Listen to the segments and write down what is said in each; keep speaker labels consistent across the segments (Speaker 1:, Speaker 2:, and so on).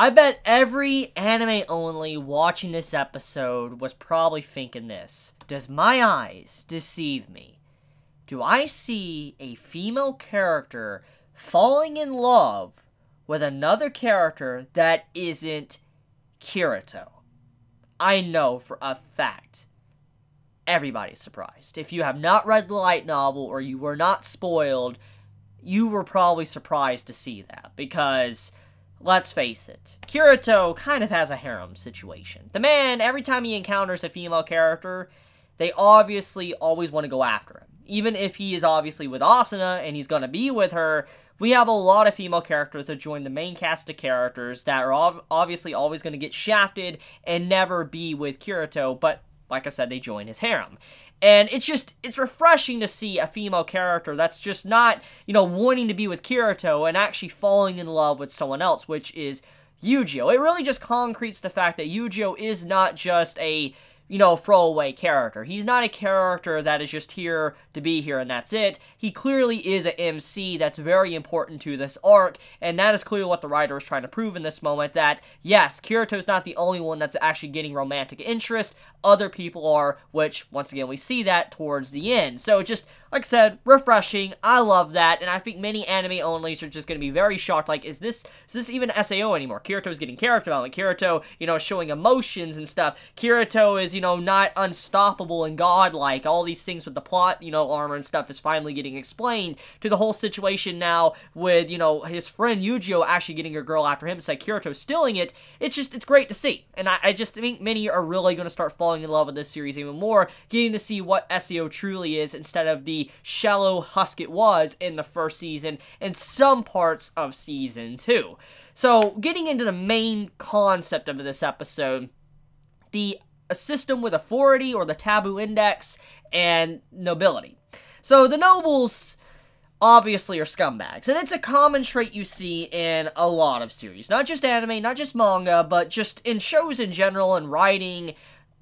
Speaker 1: I bet every anime only watching this episode was probably thinking this. Does my eyes deceive me? Do I see a female character falling in love with another character that isn't Kirito? I know for a fact everybody's surprised. If you have not read the light novel or you were not spoiled, you were probably surprised to see that because Let's face it, Kirito kind of has a harem situation. The man, every time he encounters a female character, they obviously always want to go after him. Even if he is obviously with Asuna and he's going to be with her, we have a lot of female characters that join the main cast of characters that are obviously always going to get shafted and never be with Kirito, but like I said, they join his harem. And it's just, it's refreshing to see a female character that's just not, you know, wanting to be with Kirito and actually falling in love with someone else, which is Eugeo. It really just concretes the fact that Eugeo is not just a you know, throwaway character. He's not a character that is just here to be here and that's it. He clearly is an MC that's very important to this arc, and that is clearly what the writer is trying to prove in this moment, that, yes, Kirito's not the only one that's actually getting romantic interest, other people are, which, once again, we see that towards the end. So, just, like I said, refreshing, I love that, and I think many anime-onlys are just going to be very shocked, like, is this, is this even SAO anymore? Kirito's getting character development, Kirito, you know, showing emotions and stuff, Kirito is, you know, not unstoppable and godlike. All these things with the plot, you know, armor and stuff is finally getting explained to the whole situation now with, you know, his friend Eugeo actually getting a girl after him, instead Kirito stealing it. It's just, it's great to see. And I, I just think many are really going to start falling in love with this series even more, getting to see what SAO truly is instead of the shallow husk it was in the first season and some parts of season two. So, getting into the main concept of this episode, the a system with authority or the taboo index and nobility. So the nobles obviously are scumbags, and it's a common trait you see in a lot of series. Not just anime, not just manga, but just in shows in general and writing.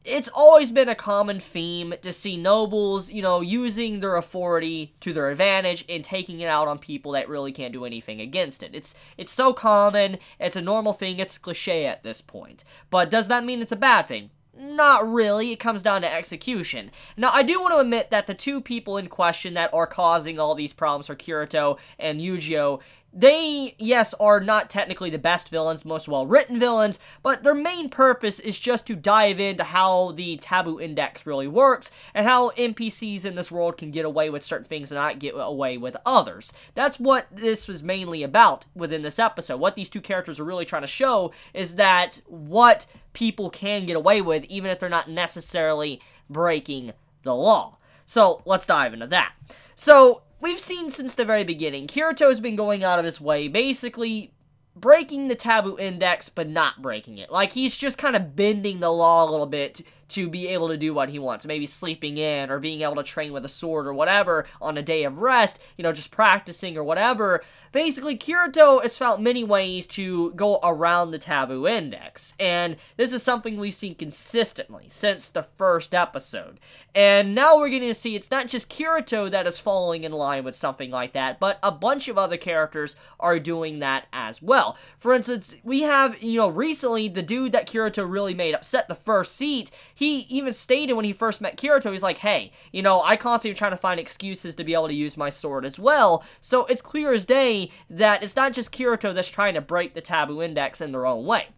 Speaker 1: It's always been a common theme to see nobles, you know, using their authority to their advantage and taking it out on people that really can't do anything against it. It's it's so common, it's a normal thing, it's cliche at this point. But does that mean it's a bad thing? Not really, it comes down to execution. Now, I do want to admit that the two people in question that are causing all these problems for Kirito and Eugeo they, yes, are not technically the best villains, most well-written villains, but their main purpose is just to dive into how the taboo index really works, and how NPCs in this world can get away with certain things and not get away with others. That's what this was mainly about within this episode. What these two characters are really trying to show is that what people can get away with, even if they're not necessarily breaking the law. So, let's dive into that. So, we've seen since the very beginning, Kirito's been going out of his way, basically breaking the taboo index, but not breaking it. Like, he's just kind of bending the law a little bit to be able to do what he wants. Maybe sleeping in or being able to train with a sword or whatever on a day of rest, you know, just practicing or whatever. Basically, Kirito has found many ways to go around the taboo index, and this is something we've seen consistently since the first episode. And now we're getting to see it's not just Kirito that is falling in line with something like that, but a bunch of other characters are doing that as well. For instance, we have, you know, recently the dude that Kirito really made upset the first seat, he even stated when he first met Kirito, he's like, hey, you know, I constantly trying to find excuses to be able to use my sword as well, so it's clear as day that it's not just Kirito that's trying to break the taboo index in their own way.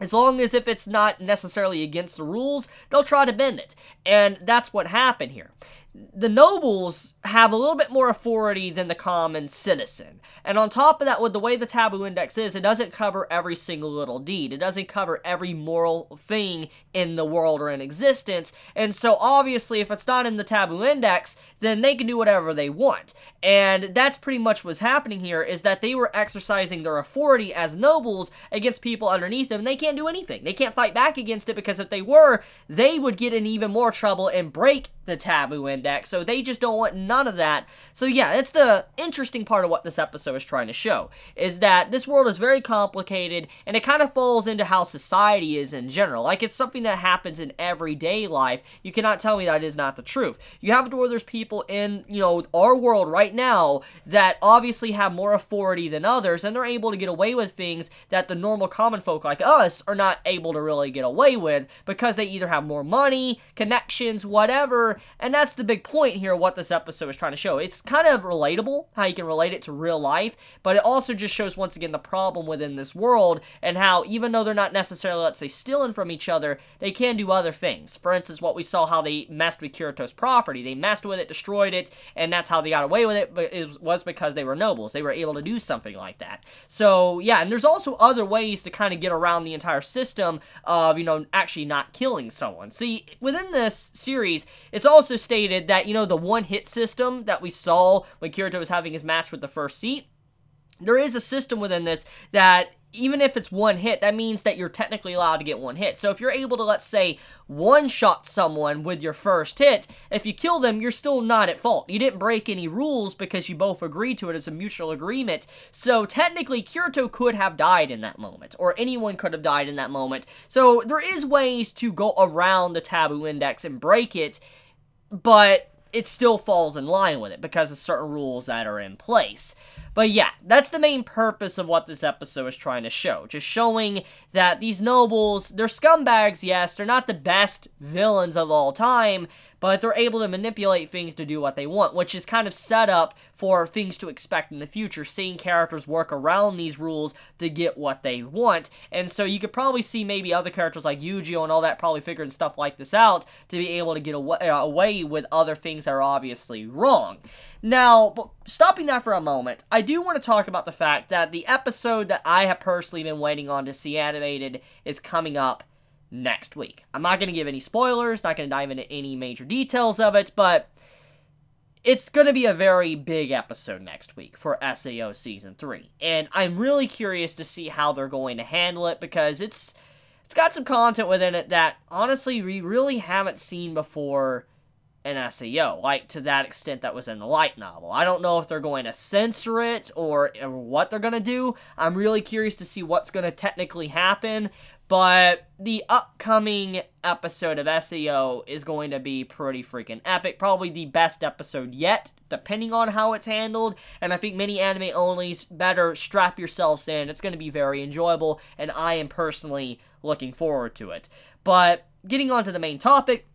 Speaker 1: As long as if it's not necessarily against the rules, they'll try to bend it. And that's what happened here the nobles have a little bit more authority than the common citizen. And on top of that, with the way the taboo index is, it doesn't cover every single little deed. It doesn't cover every moral thing in the world or in existence. And so obviously, if it's not in the taboo index, then they can do whatever they want. And that's pretty much what's happening here, is that they were exercising their authority as nobles against people underneath them. They can't do anything. They can't fight back against it because if they were, they would get in even more trouble and break the taboo index, so they just don't want none of that. So yeah, it's the interesting part of what this episode is trying to show, is that this world is very complicated, and it kind of falls into how society is in general. Like, it's something that happens in everyday life. You cannot tell me that is not the truth. You have to where there's people in, you know, our world right now that obviously have more authority than others, and they're able to get away with things that the normal common folk like us are not able to really get away with, because they either have more money, connections, whatever, and that's the big point here, what this episode is trying to show. It's kind of relatable, how you can relate it to real life, but it also just shows, once again, the problem within this world, and how, even though they're not necessarily, let's say, stealing from each other, they can do other things. For instance, what we saw, how they messed with Kirito's property. They messed with it, destroyed it, and that's how they got away with it, but it was because they were nobles. They were able to do something like that. So, yeah, and there's also other ways to kind of get around the entire system of, you know, actually not killing someone. See, within this series, it's also stated that, you know, the one-hit system that we saw when Kirito was having his match with the first seat, there is a system within this that even if it's one hit, that means that you're technically allowed to get one hit. So if you're able to, let's say, one-shot someone with your first hit, if you kill them, you're still not at fault. You didn't break any rules because you both agreed to it as a mutual agreement. So technically, Kirito could have died in that moment, or anyone could have died in that moment. So there is ways to go around the taboo index and break it, but it still falls in line with it because of certain rules that are in place. But yeah, that's the main purpose of what this episode is trying to show. Just showing that these nobles, they're scumbags, yes, they're not the best villains of all time, but they're able to manipulate things to do what they want, which is kind of set up for things to expect in the future, seeing characters work around these rules to get what they want. And so you could probably see maybe other characters like Eugeo and all that probably figuring stuff like this out to be able to get away, uh, away with other things that are obviously wrong. Now, stopping that for a moment, I do want to talk about the fact that the episode that I have personally been waiting on to see animated is coming up next week. I'm not going to give any spoilers, not going to dive into any major details of it, but it's going to be a very big episode next week for SAO Season 3. And I'm really curious to see how they're going to handle it because it's it's got some content within it that honestly we really haven't seen before in SAO, like to that extent that was in the light novel. I don't know if they're going to censor it or, or what they're going to do. I'm really curious to see what's going to technically happen, but the upcoming episode of SAO is going to be pretty freaking epic. Probably the best episode yet, depending on how it's handled. And I think many anime onlys better strap yourselves in. It's going to be very enjoyable, and I am personally looking forward to it. But getting on to the main topic,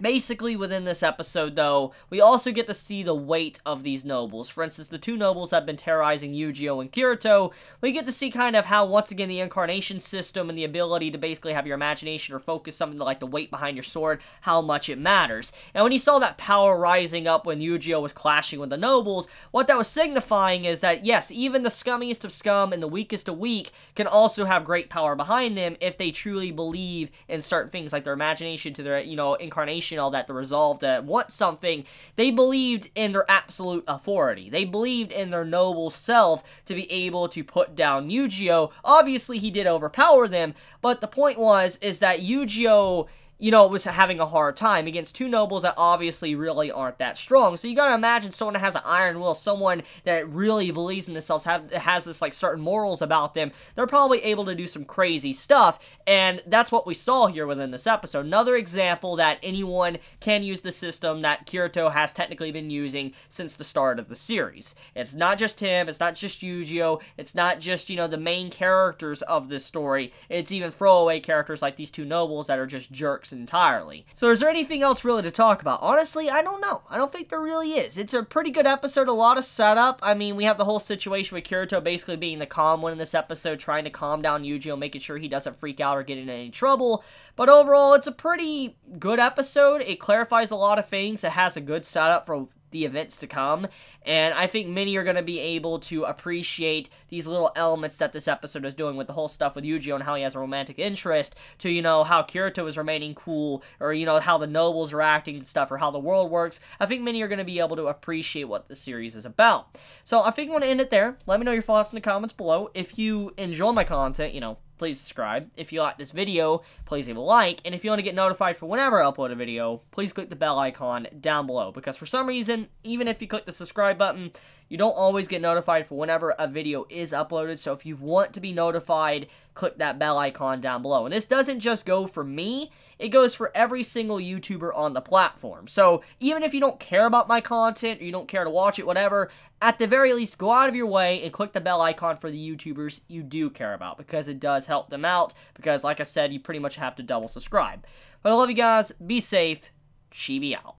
Speaker 1: Basically, within this episode, though, we also get to see the weight of these nobles. For instance, the two nobles have been terrorizing Eugeo and Kirito. We get to see kind of how, once again, the incarnation system and the ability to basically have your imagination or focus something like the weight behind your sword, how much it matters. And when you saw that power rising up when Eugeo was clashing with the nobles, what that was signifying is that, yes, even the scummiest of scum and the weakest of weak can also have great power behind them if they truly believe in certain things like their imagination to their, you know, incarnation all that, the resolve to want something, they believed in their absolute authority. They believed in their noble self to be able to put down Eugeo. Obviously, he did overpower them, but the point was, is that Eugeo you know, it was having a hard time against two nobles that obviously really aren't that strong. So you gotta imagine someone that has an iron will, someone that really believes in themselves, have, has this, like, certain morals about them, they're probably able to do some crazy stuff, and that's what we saw here within this episode. Another example that anyone can use the system that Kirito has technically been using since the start of the series. It's not just him, it's not just Eugeo, it's not just, you know, the main characters of this story, it's even throwaway characters like these two nobles that are just jerks entirely. So is there anything else really to talk about? Honestly, I don't know. I don't think there really is. It's a pretty good episode, a lot of setup. I mean, we have the whole situation with Kirito basically being the calm one in this episode, trying to calm down Eugeo, making sure he doesn't freak out or get in any trouble. But overall, it's a pretty good episode. It clarifies a lot of things. It has a good setup for the events to come. And I think many are going to be able to appreciate these little elements that this episode is doing with the whole stuff with Eugeo and how he has a romantic interest to, you know, how Kirito is remaining cool or, you know, how the nobles are acting and stuff or how the world works. I think many are going to be able to appreciate what the series is about. So I think I'm going to end it there. Let me know your thoughts in the comments below. If you enjoy my content, you know, please subscribe. If you like this video, please leave a like. And if you want to get notified for whenever I upload a video, please click the bell icon down below. Because for some reason, even if you click the subscribe button, you don't always get notified for whenever a video is uploaded. So if you want to be notified, click that bell icon down below. And this doesn't just go for me, it goes for every single YouTuber on the platform. So even if you don't care about my content or you don't care to watch it, whatever, at the very least, go out of your way and click the bell icon for the YouTubers you do care about because it does help them out. Because, like I said, you pretty much have to double subscribe. But I love you guys. Be safe. Chibi out.